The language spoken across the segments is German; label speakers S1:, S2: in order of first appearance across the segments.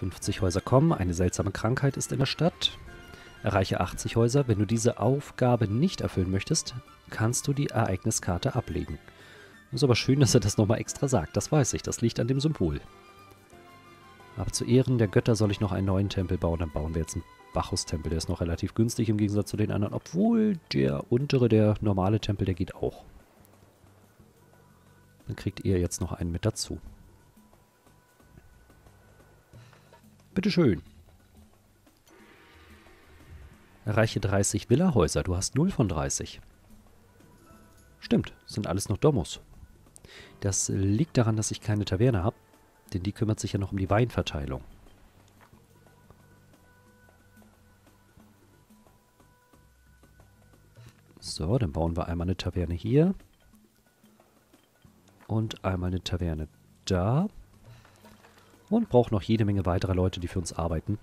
S1: 50 Häuser kommen. Eine seltsame Krankheit ist in der Stadt. Erreiche 80 Häuser. Wenn du diese Aufgabe nicht erfüllen möchtest, kannst du die Ereigniskarte ablegen. Ist aber schön, dass er das nochmal extra sagt. Das weiß ich. Das liegt an dem Symbol. Aber zu Ehren der Götter soll ich noch einen neuen Tempel bauen. Dann bauen wir jetzt einen Bacchus-Tempel. Der ist noch relativ günstig im Gegensatz zu den anderen. Obwohl der untere, der normale Tempel, der geht auch. Dann kriegt ihr jetzt noch einen mit dazu. Bitteschön. Erreiche 30 Villahäuser. Du hast 0 von 30. Stimmt, sind alles noch Domus. Das liegt daran, dass ich keine Taverne habe, denn die kümmert sich ja noch um die Weinverteilung. So, dann bauen wir einmal eine Taverne hier. Und einmal eine Taverne da. Und braucht noch jede Menge weiterer Leute, die für uns arbeiten.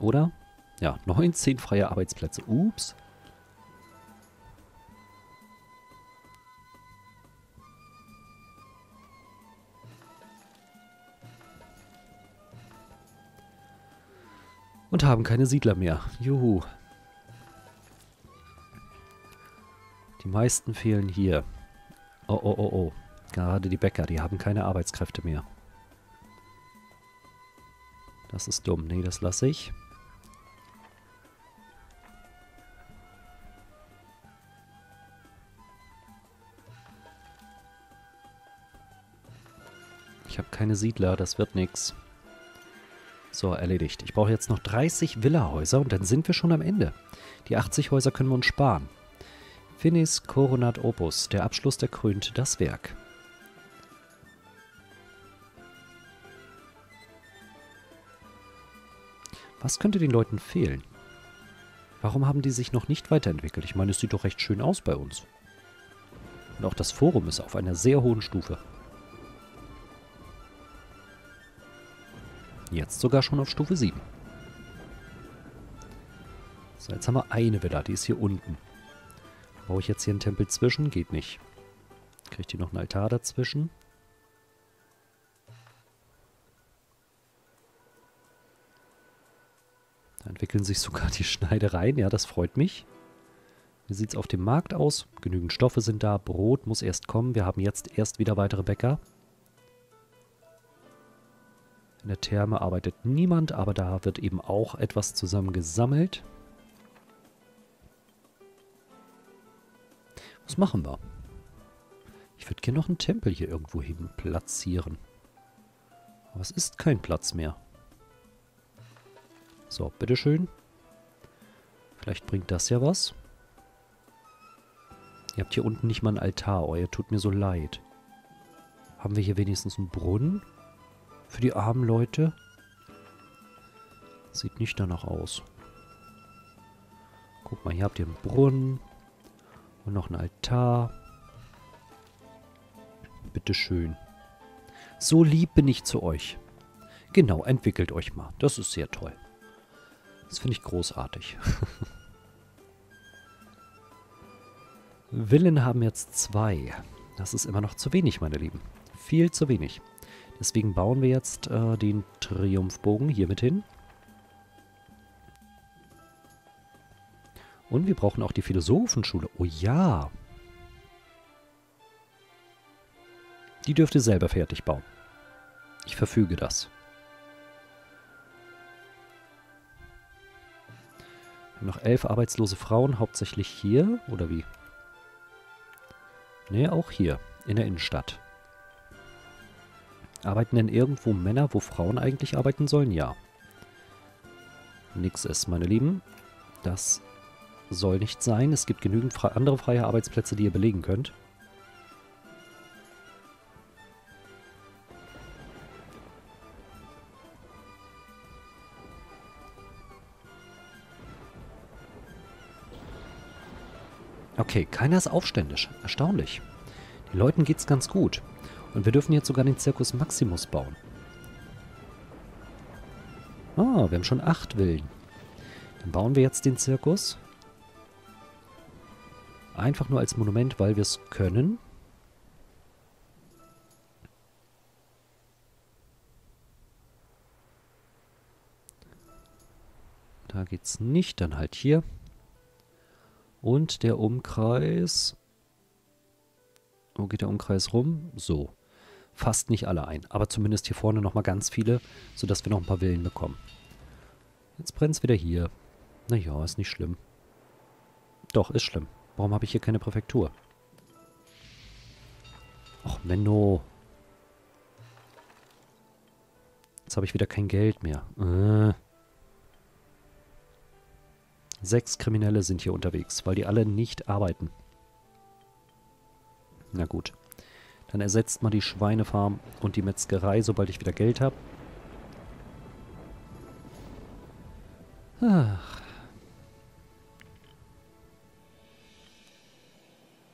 S1: Oder? Ja, 19 freie Arbeitsplätze. Ups. Und haben keine Siedler mehr. Juhu. Die meisten fehlen hier. Oh, oh, oh, oh. Gerade die Bäcker, die haben keine Arbeitskräfte mehr. Das ist dumm. Nee, das lasse ich. Ich habe keine Siedler, das wird nichts. So, erledigt. Ich brauche jetzt noch 30 Villahäuser und dann sind wir schon am Ende. Die 80 Häuser können wir uns sparen. Finis Coronat Opus, der Abschluss, der krönt das Werk. Was könnte den Leuten fehlen? Warum haben die sich noch nicht weiterentwickelt? Ich meine, es sieht doch recht schön aus bei uns. Und auch das Forum ist auf einer sehr hohen Stufe. Jetzt sogar schon auf Stufe 7. So, jetzt haben wir eine Villa, die ist hier unten. Baue ich jetzt hier einen Tempel zwischen? Geht nicht. Kriegt die noch einen Altar dazwischen? Entwickeln sich sogar die Schneidereien. Ja, das freut mich. Wie sieht es auf dem Markt aus? Genügend Stoffe sind da. Brot muss erst kommen. Wir haben jetzt erst wieder weitere Bäcker. In der Therme arbeitet niemand, aber da wird eben auch etwas zusammen gesammelt. Was machen wir? Ich würde gerne noch einen Tempel hier irgendwo hin platzieren. Aber es ist kein Platz mehr. So, bitteschön. Vielleicht bringt das ja was. Ihr habt hier unten nicht mal einen Altar. Oh, ihr tut mir so leid. Haben wir hier wenigstens einen Brunnen? Für die armen Leute? Sieht nicht danach aus. Guck mal, hier habt ihr einen Brunnen. Und noch einen Altar. Bitteschön. So lieb bin ich zu euch. Genau, entwickelt euch mal. Das ist sehr toll. Das finde ich großartig. Villen haben jetzt zwei. Das ist immer noch zu wenig, meine Lieben. Viel zu wenig. Deswegen bauen wir jetzt äh, den Triumphbogen hier mit hin. Und wir brauchen auch die Philosophenschule. Oh ja. Die dürft ihr selber fertig bauen. Ich verfüge das. Noch elf arbeitslose Frauen, hauptsächlich hier, oder wie? Ne, auch hier, in der Innenstadt. Arbeiten denn irgendwo Männer, wo Frauen eigentlich arbeiten sollen? Ja. Nix ist, meine Lieben. Das soll nicht sein. Es gibt genügend andere freie Arbeitsplätze, die ihr belegen könnt. Okay, keiner ist aufständisch. Erstaunlich. Den Leuten geht's ganz gut. Und wir dürfen jetzt sogar den Zirkus Maximus bauen. Oh, wir haben schon acht Villen. Dann bauen wir jetzt den Zirkus. Einfach nur als Monument, weil wir es können. Da geht's nicht, dann halt hier. Und der Umkreis. Wo geht der Umkreis rum? So. Fast nicht alle ein, aber zumindest hier vorne nochmal ganz viele, sodass wir noch ein paar Villen bekommen. Jetzt brennt es wieder hier. Naja, ist nicht schlimm. Doch, ist schlimm. Warum habe ich hier keine Präfektur? Och, Menno. Jetzt habe ich wieder kein Geld mehr. Äh. Sechs Kriminelle sind hier unterwegs, weil die alle nicht arbeiten. Na gut. Dann ersetzt mal die Schweinefarm und die Metzgerei, sobald ich wieder Geld habe.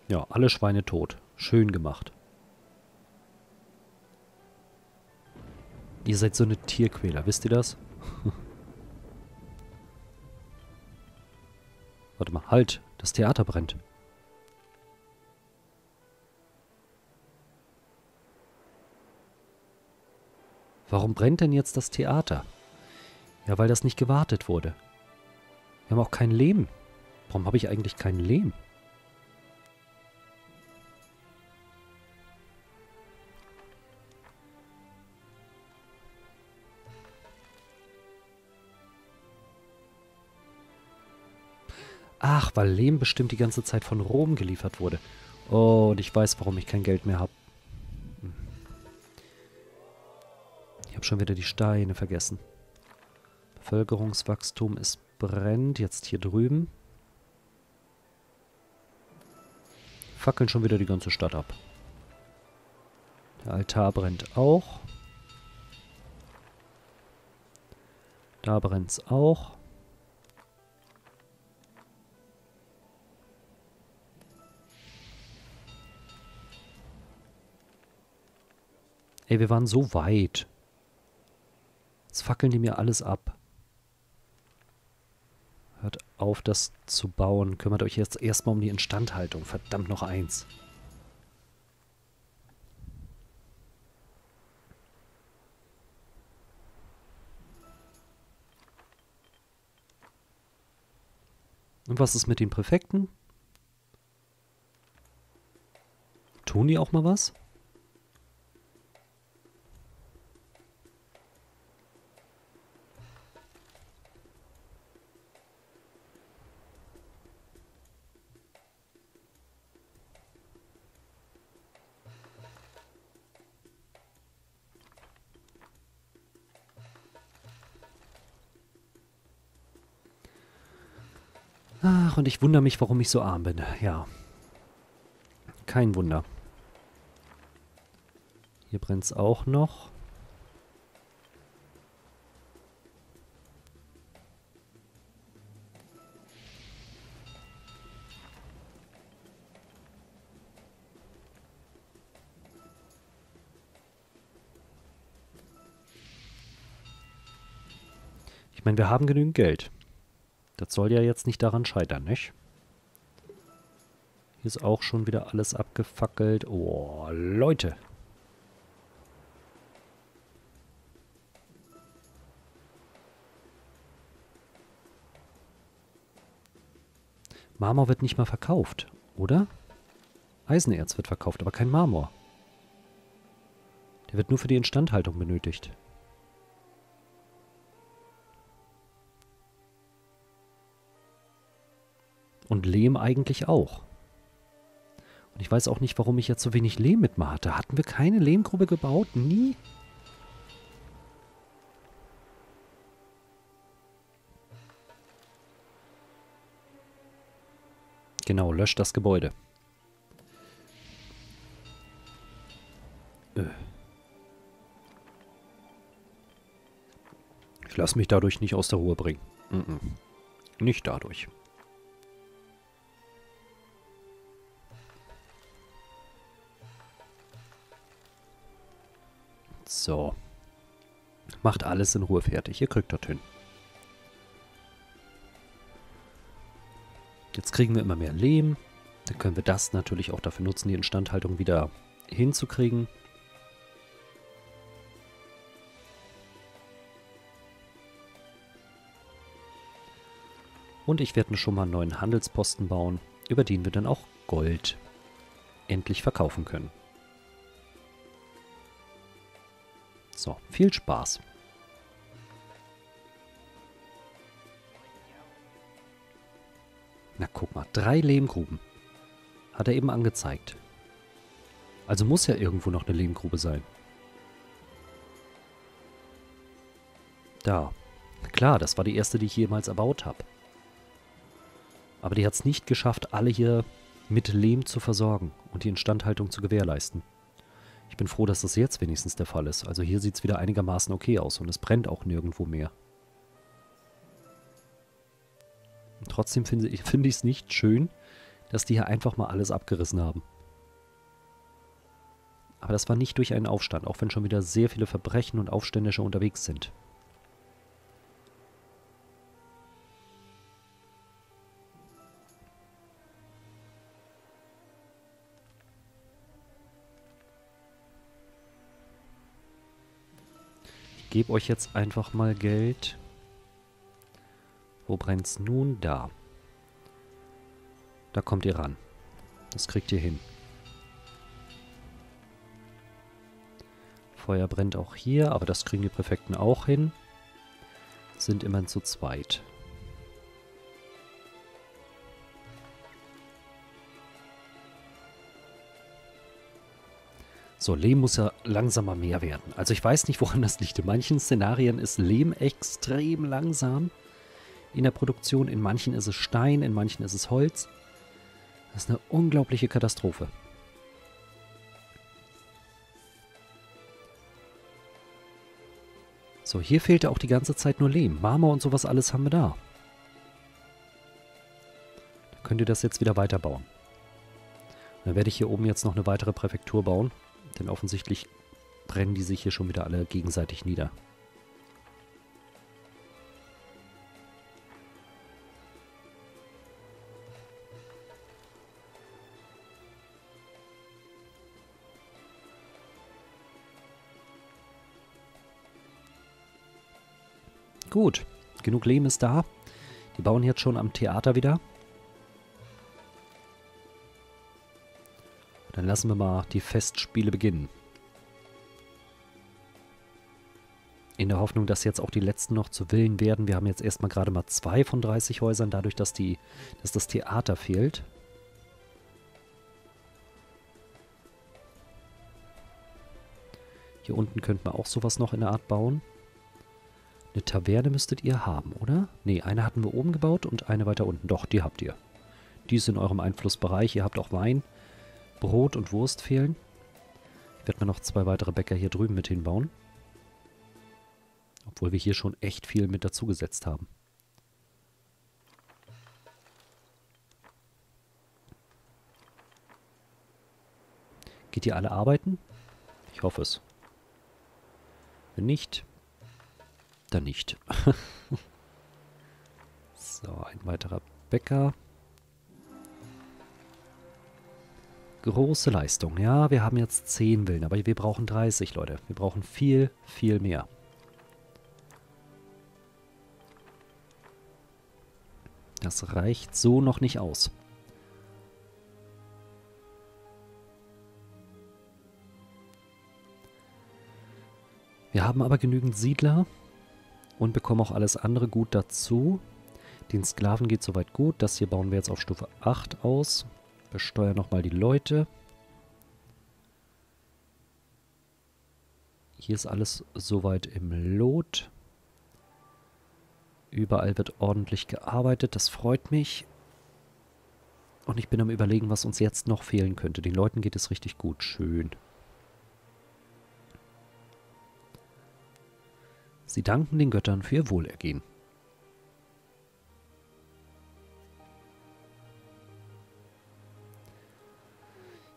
S1: Ja, alle Schweine tot. Schön gemacht. Ihr seid so eine Tierquäler, wisst ihr das? Warte mal, halt, das Theater brennt. Warum brennt denn jetzt das Theater? Ja, weil das nicht gewartet wurde. Wir haben auch kein Lehm. Warum habe ich eigentlich kein Lehm? Ach, weil Lehm bestimmt die ganze Zeit von Rom geliefert wurde. Oh, und ich weiß, warum ich kein Geld mehr habe. Ich habe schon wieder die Steine vergessen. Bevölkerungswachstum ist brennt. Jetzt hier drüben. Fackeln schon wieder die ganze Stadt ab. Der Altar brennt auch. Da brennt es auch. Ey, wir waren so weit. Jetzt fackeln die mir alles ab. Hört auf, das zu bauen. Kümmert euch jetzt erstmal um die Instandhaltung. Verdammt noch eins. Und was ist mit den Präfekten? Tun die auch mal was? Ach, und ich wundere mich, warum ich so arm bin. Ja. Kein Wunder. Hier brennt es auch noch. Ich meine, wir haben genügend Geld. Das soll ja jetzt nicht daran scheitern, nicht? Hier ist auch schon wieder alles abgefackelt. Oh, Leute. Marmor wird nicht mal verkauft, oder? Eisenerz wird verkauft, aber kein Marmor. Der wird nur für die Instandhaltung benötigt. Und Lehm eigentlich auch. Und ich weiß auch nicht, warum ich jetzt so wenig Lehm mit mir hatte. Hatten wir keine Lehmgrube gebaut? Nie? Genau, löscht das Gebäude. Äh. Ich lasse mich dadurch nicht aus der Ruhe bringen. Mm -mm. Nicht dadurch. So. Macht alles in Ruhe fertig. Ihr kriegt das hin. Jetzt kriegen wir immer mehr Lehm. Dann können wir das natürlich auch dafür nutzen, die Instandhaltung wieder hinzukriegen. Und ich werde schon mal einen neuen Handelsposten bauen, über den wir dann auch Gold endlich verkaufen können. So, viel Spaß. Na guck mal, drei Lehmgruben. Hat er eben angezeigt. Also muss ja irgendwo noch eine Lehmgrube sein. Da. Klar, das war die erste, die ich jemals erbaut habe. Aber die hat es nicht geschafft, alle hier mit Lehm zu versorgen und die Instandhaltung zu gewährleisten. Ich bin froh, dass das jetzt wenigstens der Fall ist. Also hier sieht es wieder einigermaßen okay aus und es brennt auch nirgendwo mehr. Und trotzdem finde ich es find nicht schön, dass die hier einfach mal alles abgerissen haben. Aber das war nicht durch einen Aufstand, auch wenn schon wieder sehr viele Verbrechen und Aufständische unterwegs sind. Gebe euch jetzt einfach mal Geld. Wo brennt's nun? Da. Da kommt ihr ran. Das kriegt ihr hin. Feuer brennt auch hier, aber das kriegen die Präfekten auch hin. Sind immerhin zu zweit. So, Lehm muss ja langsam mal mehr werden. Also ich weiß nicht, woran das liegt. In manchen Szenarien ist Lehm extrem langsam in der Produktion. In manchen ist es Stein, in manchen ist es Holz. Das ist eine unglaubliche Katastrophe. So, hier fehlte auch die ganze Zeit nur Lehm. Marmor und sowas alles haben wir da. Dann könnt ihr das jetzt wieder weiterbauen. Dann werde ich hier oben jetzt noch eine weitere Präfektur bauen. Denn offensichtlich brennen die sich hier schon wieder alle gegenseitig nieder. Gut, genug Lehm ist da. Die bauen jetzt schon am Theater wieder. Dann lassen wir mal die Festspiele beginnen. In der Hoffnung, dass jetzt auch die letzten noch zu Willen werden. Wir haben jetzt erstmal gerade mal zwei von 30 Häusern, dadurch, dass, die, dass das Theater fehlt. Hier unten könnten wir auch sowas noch in der Art bauen. Eine Taverne müsstet ihr haben, oder? Ne, eine hatten wir oben gebaut und eine weiter unten. Doch, die habt ihr. Die ist in eurem Einflussbereich. Ihr habt auch Wein. Brot und Wurst fehlen. Ich werde mir noch zwei weitere Bäcker hier drüben mit hinbauen. Obwohl wir hier schon echt viel mit dazugesetzt haben. Geht ihr alle arbeiten? Ich hoffe es. Wenn nicht, dann nicht. so, ein weiterer Bäcker. Große Leistung. Ja, wir haben jetzt 10 Willen, aber wir brauchen 30, Leute. Wir brauchen viel, viel mehr. Das reicht so noch nicht aus. Wir haben aber genügend Siedler und bekommen auch alles andere gut dazu. Den Sklaven geht soweit gut. Das hier bauen wir jetzt auf Stufe 8 aus. Besteuern nochmal die Leute. Hier ist alles soweit im Lot. Überall wird ordentlich gearbeitet, das freut mich. Und ich bin am überlegen, was uns jetzt noch fehlen könnte. Den Leuten geht es richtig gut. Schön. Sie danken den Göttern für ihr Wohlergehen.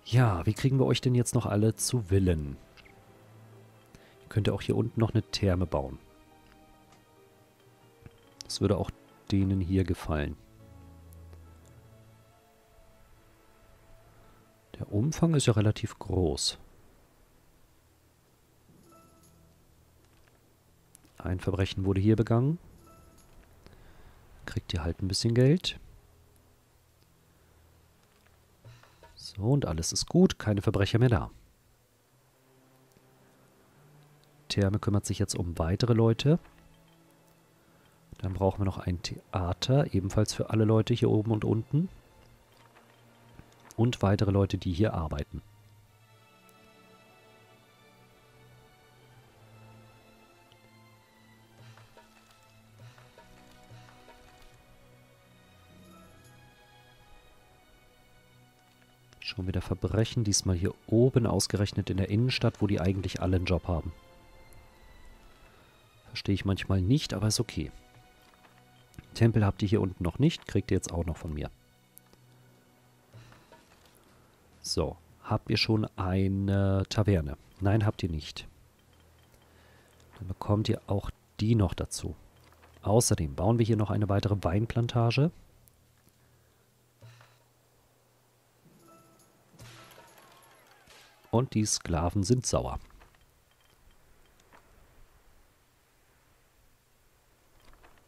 S1: Ja, wie kriegen wir euch denn jetzt noch alle zu Willen? Ihr könnt auch hier unten noch eine Therme bauen. Das würde auch denen hier gefallen. Der Umfang ist ja relativ groß. Ein Verbrechen wurde hier begangen. Kriegt ihr halt ein bisschen Geld. Und alles ist gut. Keine Verbrecher mehr da. Therme kümmert sich jetzt um weitere Leute. Dann brauchen wir noch ein Theater, ebenfalls für alle Leute hier oben und unten. Und weitere Leute, die hier arbeiten. Schon wieder Verbrechen, diesmal hier oben ausgerechnet in der Innenstadt, wo die eigentlich alle einen Job haben. Verstehe ich manchmal nicht, aber ist okay. Tempel habt ihr hier unten noch nicht, kriegt ihr jetzt auch noch von mir. So, habt ihr schon eine Taverne? Nein, habt ihr nicht. Dann bekommt ihr auch die noch dazu. Außerdem bauen wir hier noch eine weitere Weinplantage. Und die Sklaven sind sauer.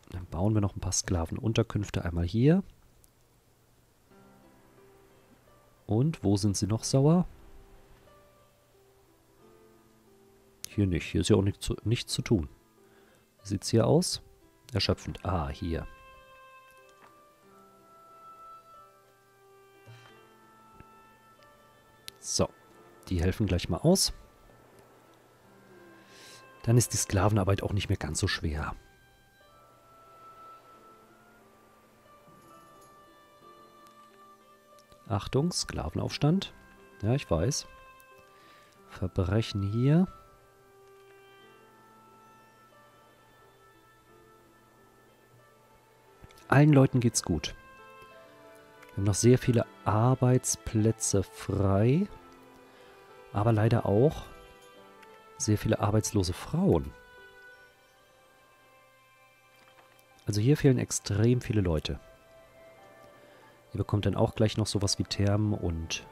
S1: Dann bauen wir noch ein paar Sklavenunterkünfte einmal hier. Und wo sind sie noch sauer? Hier nicht. Hier ist ja auch nichts zu, nichts zu tun. Wie sieht es hier aus? Erschöpfend. Ah, hier. So. Die helfen gleich mal aus. Dann ist die Sklavenarbeit auch nicht mehr ganz so schwer. Achtung, Sklavenaufstand. Ja, ich weiß. Verbrechen hier. Allen Leuten geht's gut. Wir haben noch sehr viele Arbeitsplätze frei. Aber leider auch sehr viele arbeitslose Frauen. Also hier fehlen extrem viele Leute. Ihr bekommt dann auch gleich noch sowas wie Thermen und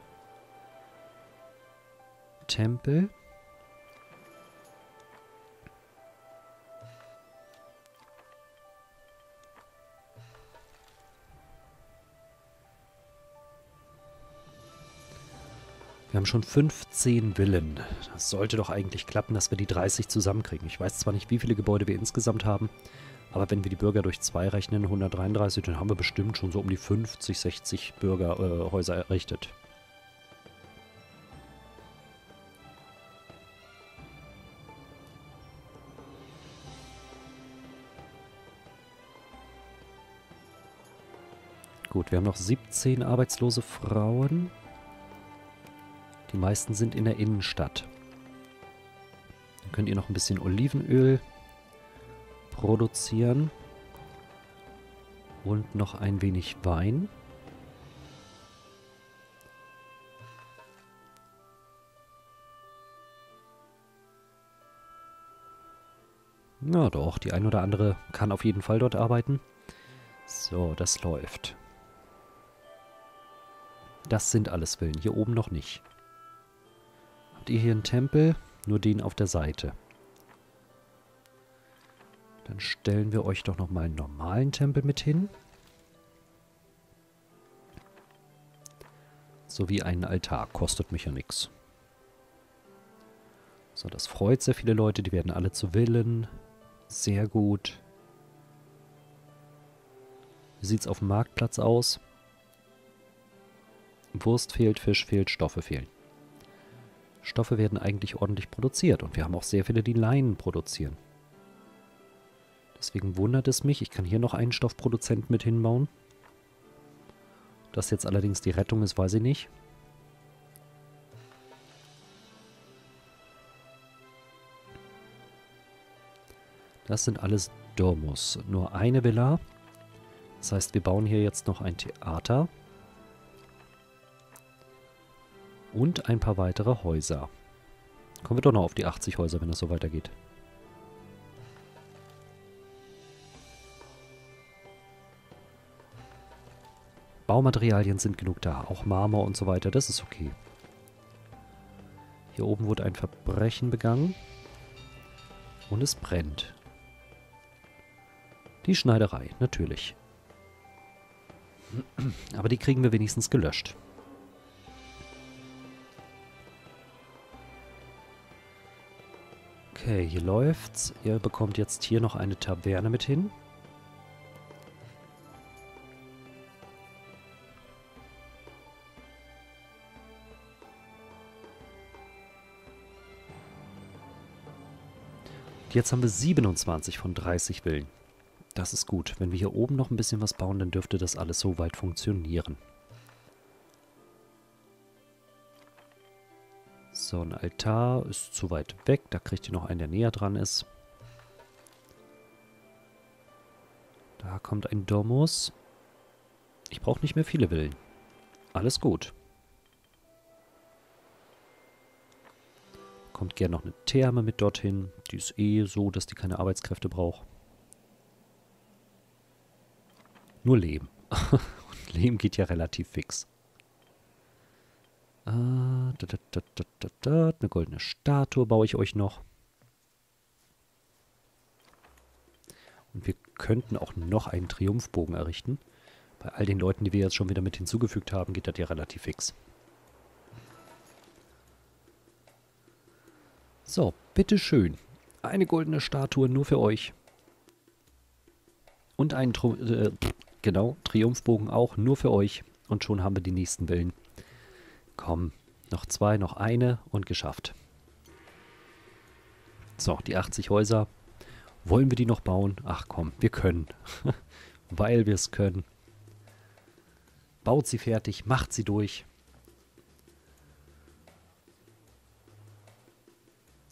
S1: Tempel. Wir haben schon 15 Villen. Das sollte doch eigentlich klappen, dass wir die 30 zusammenkriegen. Ich weiß zwar nicht, wie viele Gebäude wir insgesamt haben, aber wenn wir die Bürger durch 2 rechnen, 133, dann haben wir bestimmt schon so um die 50, 60 Bürgerhäuser äh, errichtet. Gut, wir haben noch 17 arbeitslose Frauen. Die meisten sind in der Innenstadt. Dann könnt ihr noch ein bisschen Olivenöl produzieren. Und noch ein wenig Wein. Na doch, die ein oder andere kann auf jeden Fall dort arbeiten. So, das läuft. Das sind alles Villen, hier oben noch nicht. Habt ihr hier einen Tempel? Nur den auf der Seite. Dann stellen wir euch doch nochmal einen normalen Tempel mit hin. Sowie einen Altar. Kostet mich ja nichts. So, das freut sehr viele Leute. Die werden alle zu Willen. Sehr gut. Wie sieht es auf dem Marktplatz aus? Wurst fehlt, Fisch fehlt, Stoffe fehlen. Stoffe werden eigentlich ordentlich produziert und wir haben auch sehr viele, die Leinen produzieren. Deswegen wundert es mich, ich kann hier noch einen Stoffproduzent mit hinbauen. Das jetzt allerdings die Rettung ist, weiß ich nicht. Das sind alles Domus. Nur eine Villa. Das heißt, wir bauen hier jetzt noch ein Theater. Und ein paar weitere Häuser. Kommen wir doch noch auf die 80 Häuser, wenn es so weitergeht. Baumaterialien sind genug da. Auch Marmor und so weiter. Das ist okay. Hier oben wurde ein Verbrechen begangen. Und es brennt. Die Schneiderei, natürlich. Aber die kriegen wir wenigstens gelöscht. Okay, hier läuft's. Ihr bekommt jetzt hier noch eine Taverne mit hin. Jetzt haben wir 27 von 30 Villen. Das ist gut. Wenn wir hier oben noch ein bisschen was bauen, dann dürfte das alles soweit funktionieren. So, ein Altar ist zu weit weg. Da kriegt ihr noch einen, der näher dran ist. Da kommt ein Domus. Ich brauche nicht mehr viele Villen. Alles gut. Kommt gern noch eine Therme mit dorthin. Die ist eh so, dass die keine Arbeitskräfte braucht. Nur Lehm. Und Lehm geht ja relativ fix. Ah, Eine goldene Statue baue ich euch noch. Und wir könnten auch noch einen Triumphbogen errichten. Bei all den Leuten, die wir jetzt schon wieder mit hinzugefügt haben, geht das ja relativ fix. So, bitteschön. Eine goldene Statue nur für euch. Und einen, äh, genau, Triumphbogen auch nur für euch. Und schon haben wir die nächsten Wellen. Komm, noch zwei, noch eine und geschafft. So, die 80 Häuser. Wollen wir die noch bauen? Ach komm, wir können. Weil wir es können. Baut sie fertig, macht sie durch.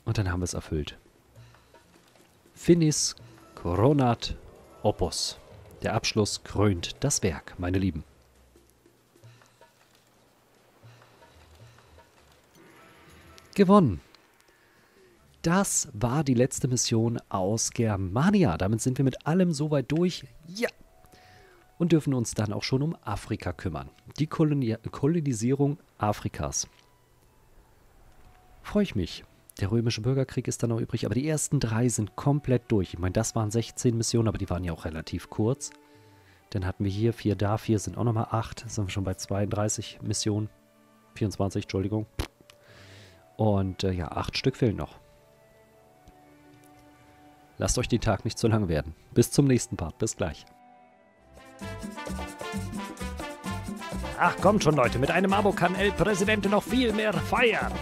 S1: Und dann haben wir es erfüllt. Finis coronat opus. Der Abschluss krönt das Werk, meine Lieben. Gewonnen. Das war die letzte Mission aus Germania. Damit sind wir mit allem soweit durch. Ja. Und dürfen uns dann auch schon um Afrika kümmern. Die Koloni Kolonisierung Afrikas. Freue ich mich. Der römische Bürgerkrieg ist dann noch übrig, aber die ersten drei sind komplett durch. Ich meine, das waren 16 Missionen, aber die waren ja auch relativ kurz. Dann hatten wir hier vier da, vier sind auch nochmal acht. Sind wir schon bei 32 Missionen. 24, Entschuldigung. Und äh, ja, acht Stück fehlen noch. Lasst euch den Tag nicht zu lang werden. Bis zum nächsten Part. Bis gleich.
S2: Ach kommt schon Leute, mit einem Abo kann El Presidente noch viel mehr feiern.